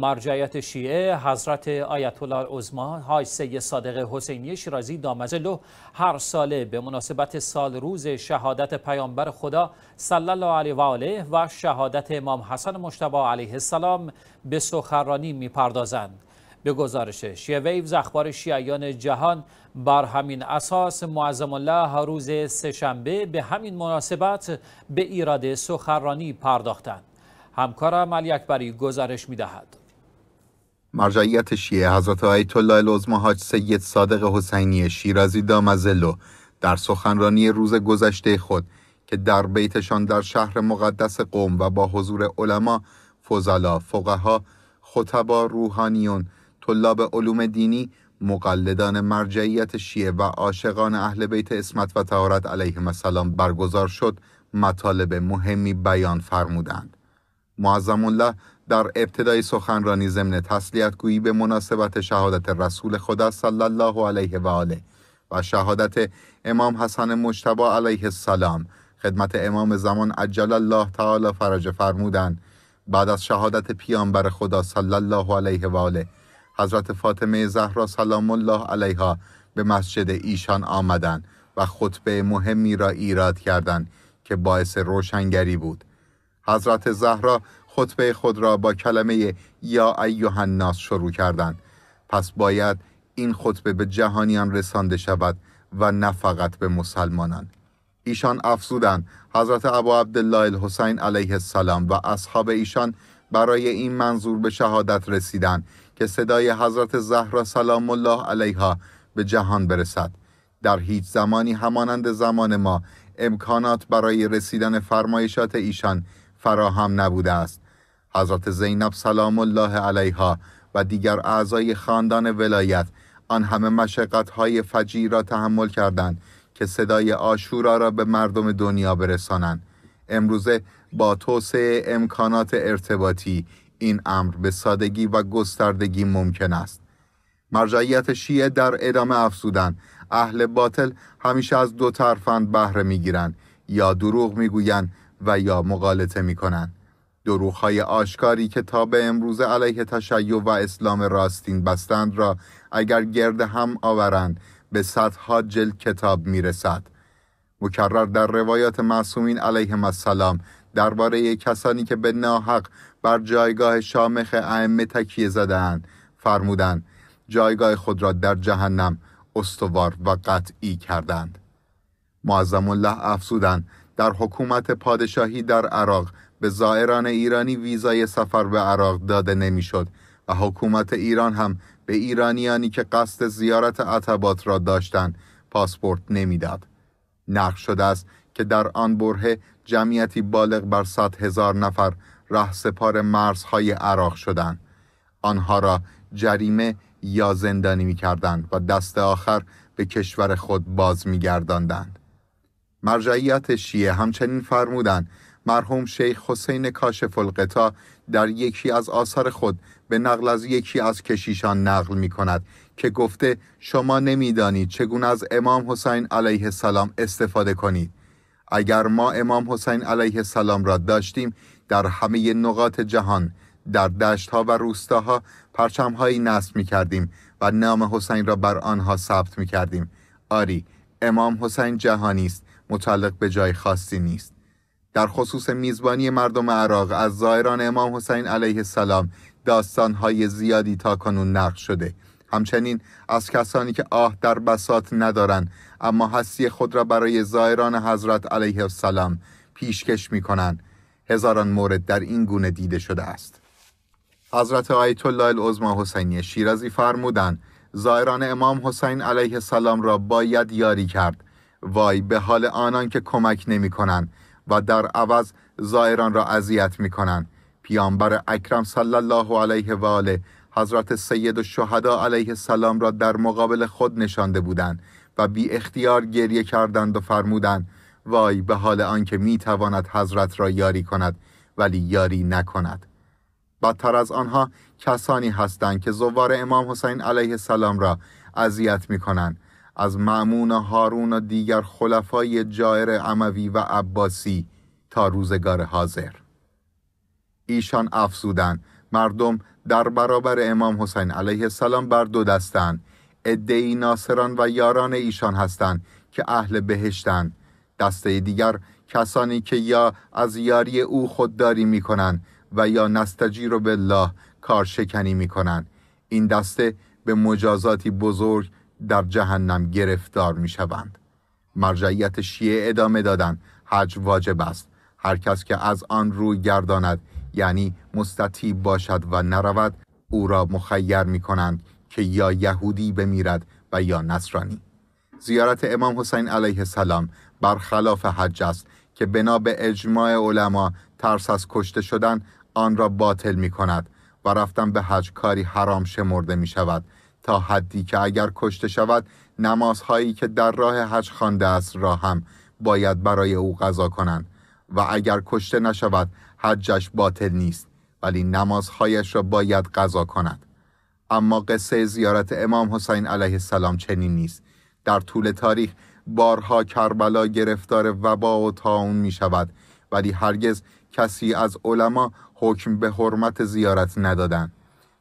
مرجعیت شیعه حضرت آیت الله العظما حاج سید صادق حسینی شیرازی دامزلو هر ساله به مناسبت سال روز شهادت پیامبر خدا صلی الله علیه و آله و شهادت امام حسن مجتبی علیه السلام به سخنرانی می‌پردازند. به گزارش شیعه ویوز اخبار شیعیان جهان بر همین اساس معظم الله روز سهشنبه به همین مناسبت به ایراد سخنرانی پرداختند. همکارم علی اکبری گزارش می‌دهد. مرجعیت شیعه حضرت آیت الله العظما حاج سید صادق حسینی شیرازی دامزلو در سخنرانی روز گذشته خود که در بیتشان در شهر مقدس قوم و با حضور علما، فضلا، فقها، خطبا، روحانیون، طلاب علوم دینی، مقلدان مرجعیت شیعه و عاشقان اهل بیت اسمت و تهارت علیهم السلام برگزار شد مطالب مهمی بیان فرمودند. معظم الله در ابتدای سخنرانی ضمن تسلیت گویی به مناسبت شهادت رسول خدا صلی الله علیه و آله و شهادت امام حسن مجتبی علیه السلام. خدمت امام زمان عجل الله تعالی فرج فرمودند. بعد از شهادت پیامبر خدا صلی الله علیه و آله حضرت فاطمه زهرا سلام الله علیها به مسجد ایشان آمدند و خطبه مهمی را ایراد کردند که باعث روشنگری بود. حضرت زهرا خطبه خود را با کلمه یا ایوه الناس شروع کردند. پس باید این خطبه به جهانیان رسانده شود و نه فقط به مسلمانان. ایشان افزودند حضرت ابا عبدالله الحسین علیه السلام و اصحاب ایشان برای این منظور به شهادت رسیدند که صدای حضرت زهرا سلام الله علیها به جهان برسد. در هیچ زمانی همانند زمان ما امکانات برای رسیدن فرمایشات ایشان فراهم نبوده است. حضرت زینب سلام الله علیها و دیگر اعضای خاندان ولایت آن همه مشقت های فجی را تحمل کردند که صدای آشورا را به مردم دنیا برسانند. امروزه با توسعه امکانات ارتباطی این امر به سادگی و گستردگی ممکن است. مرجعیت شیعه در ادامه افزودن. اهل باطل همیشه از دو طرفند بهره می‌گیرند یا دروغ می‌گویند و یا مقالطه می‌کنند. دروغهای آشکاری که تا به امروز علیه تشیع و اسلام راستین بستند را اگر گرد هم آورند به صدها جلد کتاب می‌رسد. مکرر در روایات معصومین علیهم السلام درباره کسانی که به ناحق بر جایگاه شامخ ائمه تکیه زدهاند فرمودند جایگاه خود را در جهنم استوار و قطعی کردند. معظم الله افزودند در حکومت پادشاهی در عراق به زائران ایرانی ویزای سفر به عراق داده نمی‌شد و حکومت ایران هم به ایرانیانی که قصد زیارت عتبات را داشتند پاسپورت نمی‌داد. نقش شده است که در آن بره جمعیتی بالغ بر صد هزار نفر ره سپار مرزهای عراق شدند. آنها را جریمه یا زندانی می کردند و دست آخر به کشور خود باز می گرداندند. مرجعیت شیعه همچنین فرمودند مرحوم شیخ حسین کاشف القطا در یکی از آثار خود به نقل از یکی از کشیشان نقل می کند که گفته شما نمی‌دانید چگونه از امام حسین علیه السلام استفاده کنید. اگر ما امام حسین علیه السلام را داشتیم در همه نقاط جهان در دشت ها و روستاها پرچم هایی نصب می کردیم و نام حسین را بر آنها ثبت می کردیم آری امام حسین جهانی است متعلق به جای خاصی نیست. در خصوص میزبانی مردم عراق از زائران امام حسین علیه السلام داستانهای زیادی تا کنون نقل شده. همچنین از کسانی که آه در بسات ندارند اما هستی خود را برای زائران حضرت علیه السلام پیشکش می کنند هزاران مورد در این گونه دیده شده است. حضرت آیت الله العظما حسینی شیرازی فرمودند زائران امام حسین علیه السلام را باید یاری کرد. وای به حال آنان که کمک نمی کنند و در عوض زائران را اذیت می کنند پیامبر اکرم صلی الله علیه و آله حضرت سید الشهدا علیه السلام را در مقابل خود نشانده بودند و بی اختیار گریه کردند و فرمودند وای به حال آنکه می تواند حضرت را یاری کند ولی یاری نکند. بدتر از آنها کسانی هستند که زوار امام حسین علیه السلام را اذیت می کنند از معمون و هارون و دیگر خلفای جایر عموی و عباسی تا روزگار حاضر. ایشان افزودند مردم در برابر امام حسین علیه السلام بر دو دستن. ادعی ناصران و یاران ایشان هستند که اهل بهشتن. دسته دیگر کسانی که یا از یاری او خودداری می کنند و یا نستجیر بالله کارشکنی می کنند این دسته به مجازاتی بزرگ در جهنم گرفتار می شوند مرجعیت شیعه ادامه دادن. حج واجب است. هر کس که از آن روی گرداند یعنی مستطیب باشد و نرود او را مخیر می کنند که یا یهودی بمیرد و یا نصرانی. زیارت امام حسین علیه السلام برخلاف حج است که بنا به اجماع علما ترس از کشته شدن آن را باطل می کند و رفتن به حج کاری حرام شمرده می شود تا حدی که اگر کشته شود نمازهایی که در راه حج خوانده است را هم باید برای او قضا کنند. و اگر کشته نشود حجش باطل نیست ولی نمازهایش را باید قضا کند. اما قصه زیارت امام حسین علیه السلام چنین نیست. در طول تاریخ بارها کربلا گرفتار وبا و تاون می شود ولی هرگز کسی از علما حکم به حرمت زیارت ندادند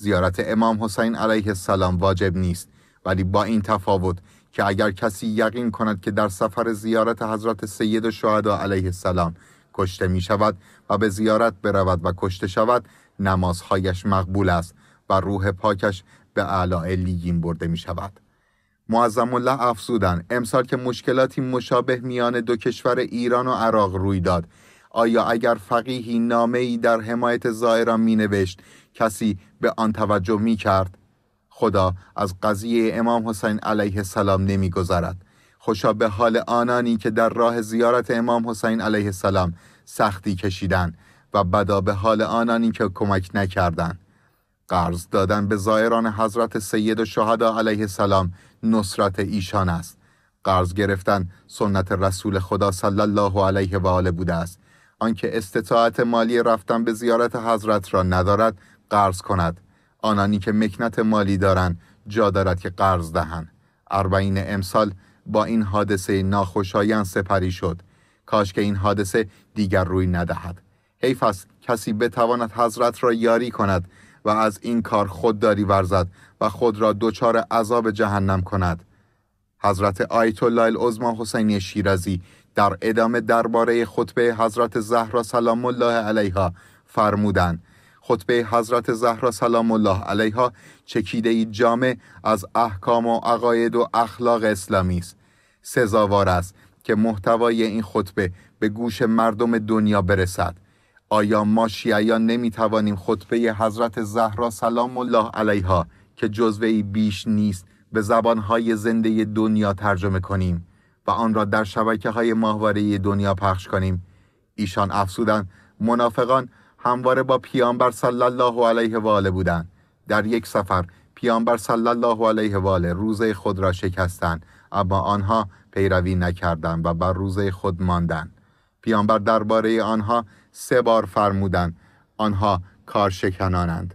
زیارت امام حسین علیه السلام واجب نیست ولی با این تفاوت که اگر کسی یقین کند که در سفر زیارت حضرت سید شهدا علیه السلام کشته می شود و به زیارت برود و کشته شود نمازهایش مقبول است و روح پاکش به اعلی لیگین برده می شود. معظم الله افزودن امسال که مشکلاتی مشابه میان دو کشور ایران و عراق روی داد آیا اگر فقیهی نامه ای در حمایت زائران می نوشت کسی به آن توجه می کرد؟ خدا از قضیه امام حسین علیه السلام نمی گذارد. خوشا به حال آنانی که در راه زیارت امام حسین علیه السلام سختی کشیدن و بدا به حال آنانی که کمک نکردند. قرض دادن به زائران حضرت سید و شهدا علیه السلام نصرت ایشان است قرض گرفتن سنت رسول خدا صلی الله علیه و آله بوده است آنکه استطاعت مالی رفتن به زیارت حضرت را ندارد قرض کند. آنانی که مکنت مالی دارند جا دارد که قرض دهند. اربعین امسال با این حادثه ناخوشایند سپری شد. کاش که این حادثه دیگر روی ندهد. حیف است کسی بتواند حضرت را یاری کند و از این کار خودداری ورزد و خود را دچار عذاب جهنم کند. حضرت آیت الله العظما حسینی شیرازی در ادامه درباره خطبه حضرت زهرا سلام الله علیها فرمودند. خطبه حضرت زهرا سلام الله علیها چکیده ای جامع از احکام و عقاید و اخلاق اسلامی است. سزاوار است که محتوای این خطبه به گوش مردم دنیا برسد. آیا ما شیعیان نمی توانیم خطبه حضرت زهرا سلام الله علیها که جزوه بیش نیست به زبانهای زنده دنیا ترجمه کنیم؟ و آن را در شبکه های ماهواره دنیا پخش کنیم. ایشان افسودن منافقان همواره با پیامبر صلی الله علیه و آله بودند. در یک سفر پیامبر صلی الله علیه و آله روزه خود را شکستند اما آنها پیروی نکردند و بر روزه خود ماندند. پیامبر درباره آنها سه بار فرمودند. آنها کارشکنانند.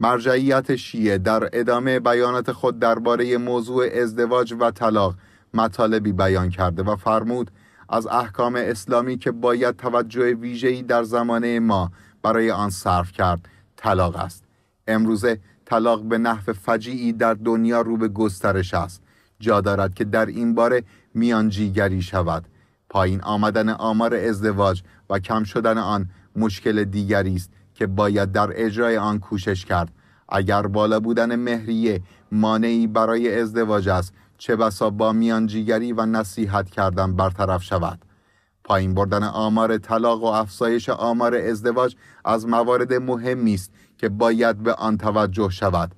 مرجعیت شیعه در ادامه بیانات خود درباره موضوع ازدواج و طلاق مطالبی بیان کرده و فرمود از احکام اسلامی که باید توجه ویژه‌ای در زمانه ما برای آن صرف کرد طلاق است. امروزه طلاق به نحو فجیعی در دنیا رو به گسترش است. جا دارد که در این باره میانجیگری شود. پایین آمدن آمار ازدواج و کم شدن آن مشکل دیگری است که باید در اجرای آن کوشش کرد. اگر بالا بودن مهریه مانعی برای ازدواج است چه بسا با میانجیگری و نصیحت کردن برطرف شود. پایین بردن آمار طلاق و افزایش آمار ازدواج از موارد مهمی است که باید به آن توجه شود.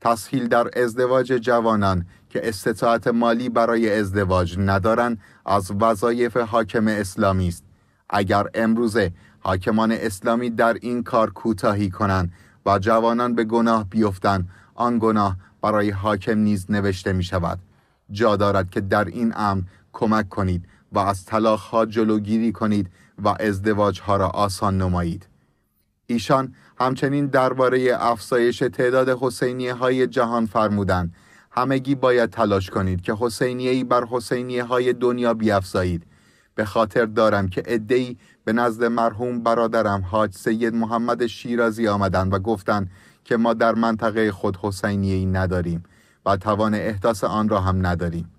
تسهیل در ازدواج جوانان که استطاعت مالی برای ازدواج ندارند از وظایف حاکم اسلامی است. اگر امروزه حاکمان اسلامی در این کار کوتاهی کنند و جوانان به گناه بیفتند آن گناه برای حاکم نیز نوشته می شود جا دارد که در این امر کمک کنید و از طلاق ها جلوگیری کنید و ازدواج ها را آسان نمایید. ایشان همچنین درباره افزایش تعداد حسینیه های جهان فرمودند. همگی باید تلاش کنید که حسینیه ای بر حسینیه های دنیا بیافزایید. به خاطر دارم که ادهی به نزد مرحوم برادرم حاج سید محمد شیرازی آمدند و گفتند که ما در منطقه خود حسینیه‌ای نداریم. و توان احداث آن را هم نداریم.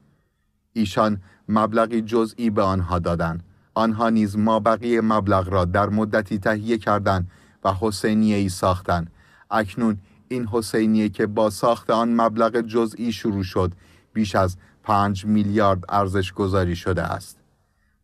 ایشان مبلغی جزئی به آنها دادند. آنها نیز ما بقیه مبلغ را در مدتی تهیه کردند و حسینیه ای ساختند. اکنون این حسینیه که با ساخت آن مبلغ جزئی شروع شد بیش از پنج میلیارد ارزش گذاری شده است.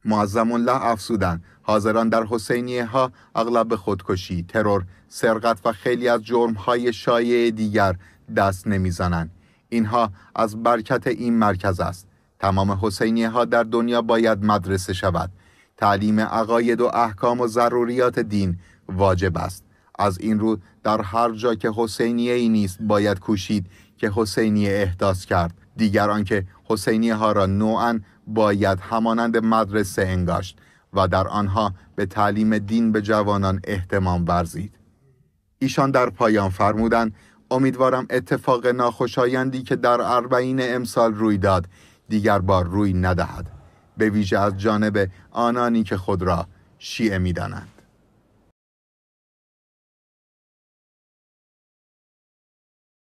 معظم الله افسودن حاضران در حسینیه ها اغلب خودکشی، ترور، سرقت و خیلی از جرم های شایع دیگر دست نمی‌زنند. اینها از برکت این مرکز است. تمام حسینیه ها در دنیا باید مدرسه شود. تعلیم عقاید و احکام و ضروریات دین واجب است. از این رو در هر جا که حسینیه ای نیست باید کوشید که حسینیه احداث کرد. دیگران که حسینیه ها را نوعا باید همانند مدرسه انگاشت و در آنها به تعلیم دین به جوانان احتمام ورزید. ایشان در پایان فرمودند امیدوارم اتفاق ناخوشایندی که در اربعین امسال روی داد دیگر بار روی ندهد. به ویژه از جانب آنانی که خود را شیعه می‌دانند.